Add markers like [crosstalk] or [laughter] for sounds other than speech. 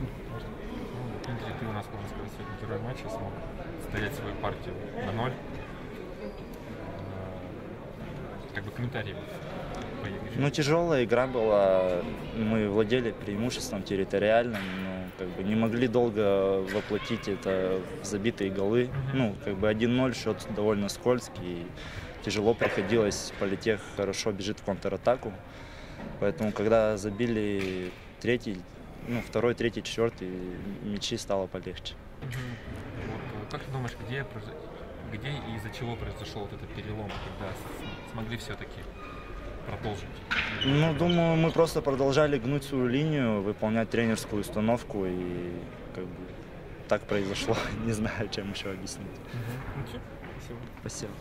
Ну, Дмитрий, ты у нас, можно сказать, сегодня герой матча, смог стоять свою партию на ноль. Э, Как бы комментарии по игре. Ну, тяжелая игра была. Мы владели преимуществом территориальным, но как бы не могли долго воплотить это в забитые голы. Ну, как бы 1-0, счет довольно скользкий. Тяжело проходилось, политех хорошо бежит в контратаку. Поэтому, когда забили третий, ну, второй, третий, четвертый, мячи стало полегче. Вот, э, как ты думаешь, где, где и из-за чего произошел вот этот перелом, когда смогли все-таки продолжить? Ну, думаю, мы просто продолжали гнуть свою линию, выполнять тренерскую установку, и как бы так произошло. [laughs] Не знаю, чем еще объяснить. Всё, спасибо. Спасибо.